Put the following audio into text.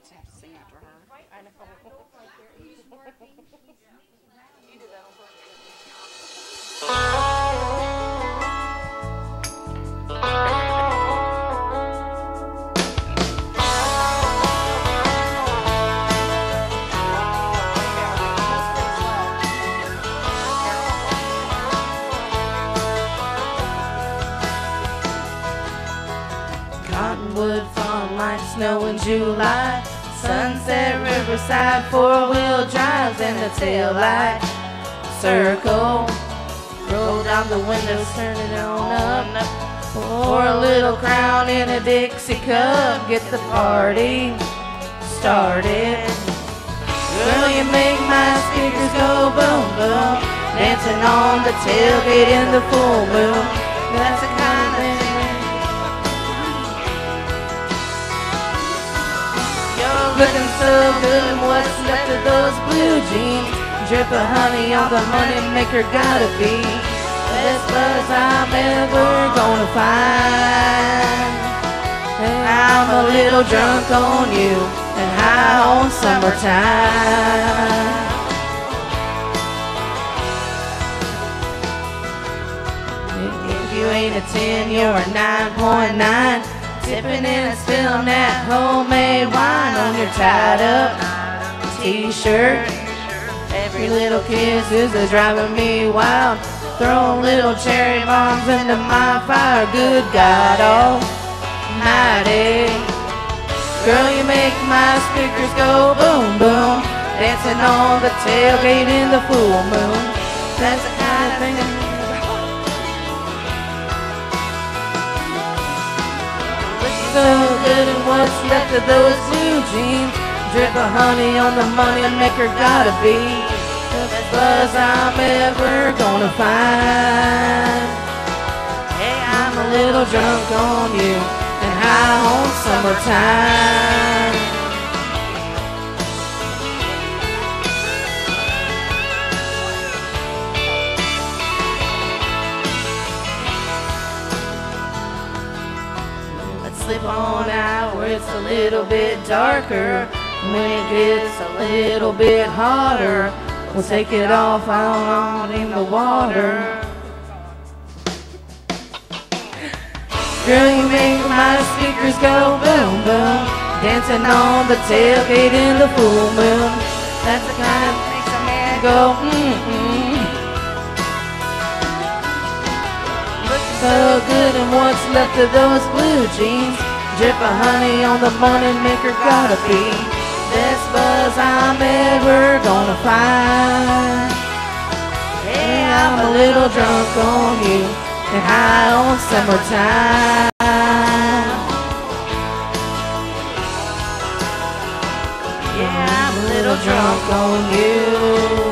hate to have to sing after her. I know. You did that on purpose. Cottonwood farm like snow in July. Sunset Riverside, four wheel drives and a tail light. Circle, roll down the windows, turn it on up. Pour a little crown in a Dixie cup, get the party started. Girl, you make my speakers go boom boom. Dancing on the tailgate in the full moon. That's the kind of thing. Looking so good what's left of those blue jeans. Drip of honey on the money maker gotta be. Best buzz I'm ever gonna find. And I'm a little drunk on you and high on summertime. If you ain't a 10, you're a 9.9. Tipping in and spilling that homemade wine your tied up t-shirt. Every little kiss is driving me wild. Throwing little cherry bombs into my fire. Good God Almighty. Girl, you make my speakers go boom boom. Dancing on the tailgate in the full moon. That's the kind of thing. Looking so good and what's left of those blue jeans. Drip of honey on the money maker gotta be the buzz I'm ever gonna find. Hey, I'm a little drunk on you and high on summertime. Let's slip on out where it's a little bit darker. When it gets a little bit hotter, we'll take it off out in the water. Girl, you make my speakers go boom boom. Dancing on the tailgate in the full moon. That's the kind of makes a man go mm mm. Looking so good and what's left of those blue jeans. Drip of honey on the money maker gotta be. Best buzz I'm ever gonna find. Hey, I'm a little drunk on you and high on summertime. Yeah, I'm a little drunk on you.